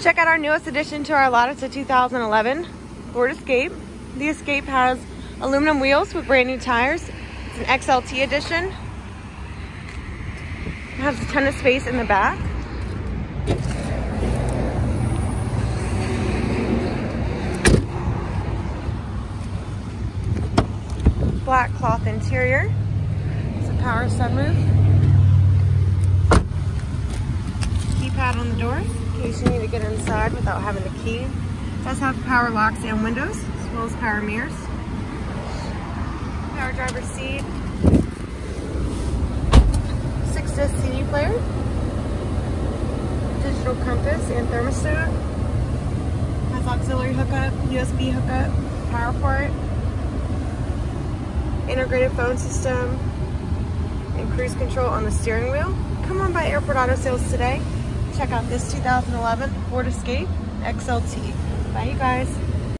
Check out our newest addition to our lot. It's a 2011 Ford Escape. The Escape has aluminum wheels with brand new tires. It's an XLT edition. It has a ton of space in the back. Black cloth interior. It's a power sunroof. Keypad on the door in case you need to get inside without having the key. It does have power locks and windows as well as power mirrors. Power driver seat. Six disc CD player. Digital compass and thermostat. Has auxiliary hookup, USB hookup, power port integrated phone system, and cruise control on the steering wheel. Come on by Airport Auto Sales today. Check out this 2011 Ford Escape XLT. Bye you guys.